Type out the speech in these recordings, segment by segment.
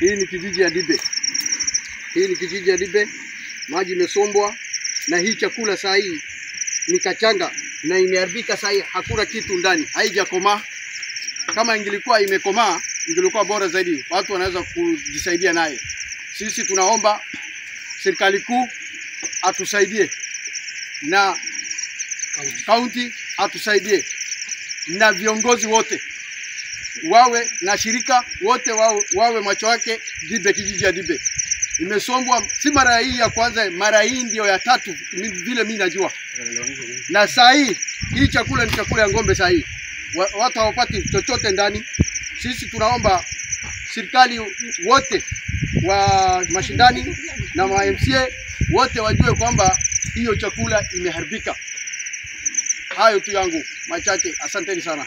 Hii ni kijiji ya Dibe, hii ni kijiji ya Dibe, maji imesombwa na hii chakula saa hii ni kachanga na imeharibika saa hii, hakuna kitu ndani, haijakomaa. Kama ingilikuwa imekomaa ingilikuwa bora zaidi, watu wanaweza kujisaidia naye. Sisi tunaomba serikali kuu atusaidie na kaunti atusaidie na viongozi wote wawe na shirika wote wawe, wawe macho yake Dibe, kijiji ya Dibe imesombwa, si mara hii ya kwanza, mara hii ndio ya tatu vile mi najua. Na saa hii hii chakula ni chakula ya ng'ombe. Saa hii watu hawapati chochote ndani. Sisi tunaomba serikali wote wa mashindani na ma MCA wote wajue kwamba hiyo chakula imeharibika. Hayo tu yangu machache, asanteni sana.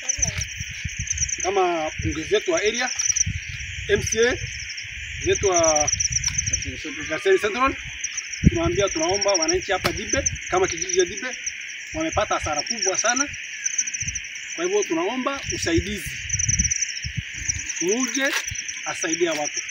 kama bunge zetu wa area, MCA zetu wa Garseni Central tunaambia tunaomba wananchi hapa Dibe kama kijiji cha Dibe wamepata hasara kubwa sana. Kwa hivyo tunaomba usaidizi, muje asaidia watu.